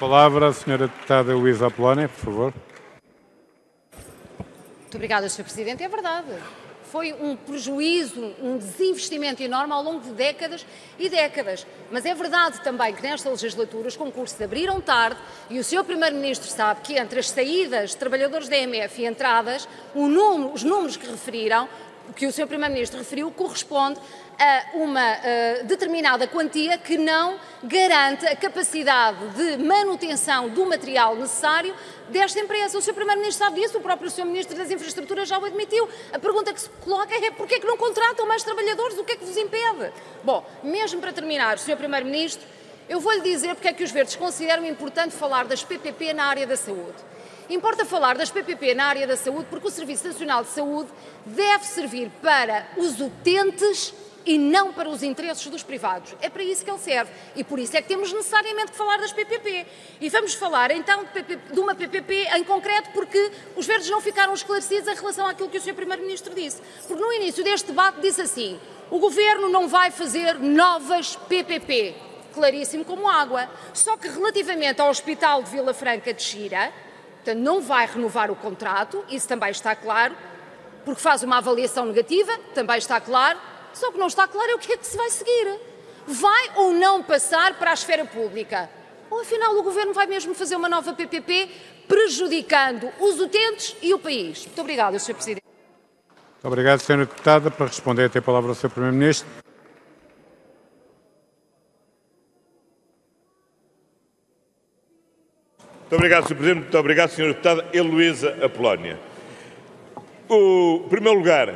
palavra a senhora deputada Luísa Apolónia, por favor. Muito obrigada, Sr. Presidente. É verdade. Foi um prejuízo, um desinvestimento enorme ao longo de décadas e décadas. Mas é verdade também que nesta legislatura os concursos abriram tarde e o Sr. Primeiro-Ministro sabe que entre as saídas de trabalhadores da EMF e entradas, número, os números que referiram que o Sr. Primeiro-Ministro referiu corresponde a uma uh, determinada quantia que não garante a capacidade de manutenção do material necessário desta empresa. O Sr. Primeiro-Ministro sabe disso, o próprio Sr. Ministro das Infraestruturas já o admitiu. A pergunta que se coloca é porquê é que não contratam mais trabalhadores? O que é que vos impede? Bom, mesmo para terminar, Sr. Primeiro-Ministro, eu vou-lhe dizer porque é que os verdes consideram importante falar das PPP na área da saúde. Importa falar das PPP na área da saúde porque o Serviço Nacional de Saúde deve servir para os utentes e não para os interesses dos privados. É para isso que ele serve. E por isso é que temos necessariamente que falar das PPP. E vamos falar então de, PPP, de uma PPP em concreto porque os verdes não ficaram esclarecidos em relação àquilo que o Sr. Primeiro-Ministro disse. Porque no início deste debate disse assim: o Governo não vai fazer novas PPP. Claríssimo como água. Só que relativamente ao Hospital de Vila Franca de Xira, Portanto, não vai renovar o contrato, isso também está claro, porque faz uma avaliação negativa, também está claro, só que não está claro é o que é que se vai seguir. Vai ou não passar para a esfera pública? Ou afinal o Governo vai mesmo fazer uma nova PPP prejudicando os utentes e o país? Muito obrigada, Sr. Presidente. Muito obrigado, Sra. Deputada. Para responder, tem a palavra o Sr. Primeiro-Ministro. Muito obrigado, Sr. Presidente. Muito obrigado, Sra. Deputada Heloísa Apolónia. O, em primeiro lugar,